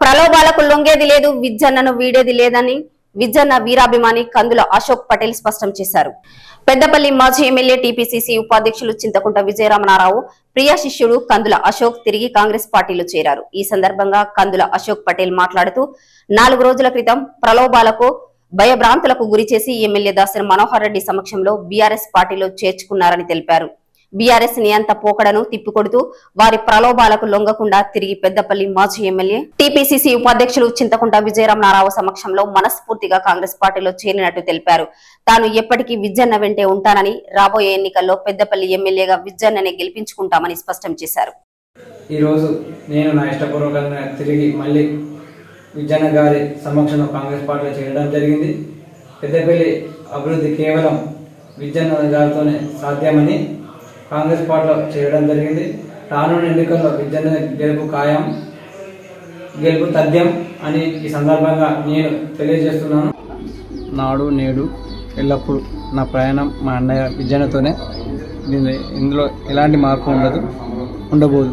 ప్రలోభాలకు లొంగేది లేదు విజ్జన్నను వీడేది లేదని విజ్జన్న వీరాభిమాని కందుల అశోక్ పటేల్ స్పష్టం చేశారు. పెద్దపల్లి మాజీ ఎమ్మెల్యే టీపీసీసీ ఉపాధ్యక్షులు చింతకుంట విజయరామనారావు ప్రియ శిష్యుడు కందుల అశోక్ తిరిగి కాంగ్రెస్ పార్టీలో చేరారు. ఈ సందర్భంగా కందుల అశోక్ పటేల్ మాట్లాడుతూ నాలుగు రోజుల క్రితం ప్రలోభాలకు భయభ్రాంతులకు గురిచేసి ఎమ్మెల్యే దాసరి మనోహర్ రెడ్డి సమక్షంలో బీఆర్ఎస్ పార్టీలో చేర్చుకున్నారని తెలిపారు. బీఆర్ఎస్ నియంత పోకడను తిప్పికొడుతూ వారి ప్రలోభాలకు లొంగకుండా తిరిగి పెద్దపల్లి మాజీ ఎమ్మెల్యే టీపీసీసీ ఉపాధ్యక్షులు చింతకుంట విజయరామనారావు సమక్షంలో మనస్ఫూర్తిగా కాంగ్రెస్ పార్టీలో చేరినట్టు తెలిపారు. తాను ఎప్పటికీ విజ్జన్న వెంటే ఉంటానని రాబోయే ఎన్నికల్లో పెద్దపల్లి ఎమ్మెల్యేగా విజ్జన్ననే గెలిపించుకుంటామని స్పష్టం చేశారు. ఈరోజు నేను నా ఇష్టపూర్వకంగా తిరిగి మళ్ళీ విజయన్న గారి సమక్షంలో కాంగ్రెస్ పార్టీలో చేరడం జరిగింది. పెద్దపల్లి అభివృద్ధి కేవలం విజయన్న గారితోనే సాధ్యమని కాంగ్రెస్ పార్టీలో చేయడం జరిగింది. రానున్న ఎన్నికల్లో విద్యను గెలుపు ఖాయం గెలుపు తథ్యం అని ఈ సందర్భంగా నేను తెలియజేస్తున్నాను. నాడు నేడు ఎల్లప్పుడూ నా ప్రయాణం మా అన్నయ్య విజయనతోనే దీని ఇందులో ఎలాంటి మార్పు ఉండదు ఉండబోదు.